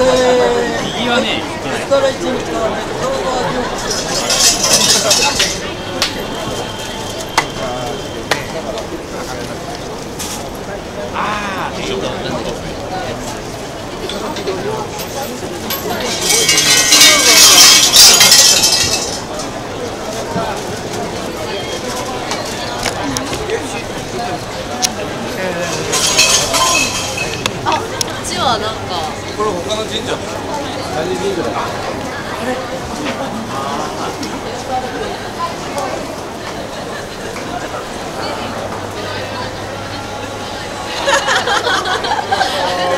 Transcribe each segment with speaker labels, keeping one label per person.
Speaker 1: 右はね、ストレッチに使わないと、人ぐらい。Ha ha ha ha!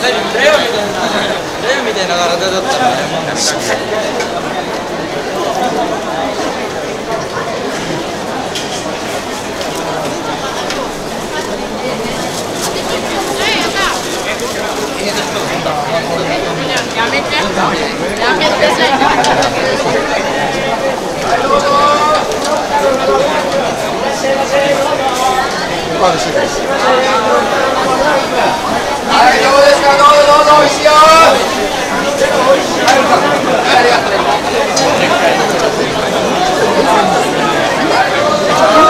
Speaker 1: 何レオみたいなレオみたいな体だったらねしっかりやめてやめてはいどうですかどうぞどうぞ美味しいよありがとうございます。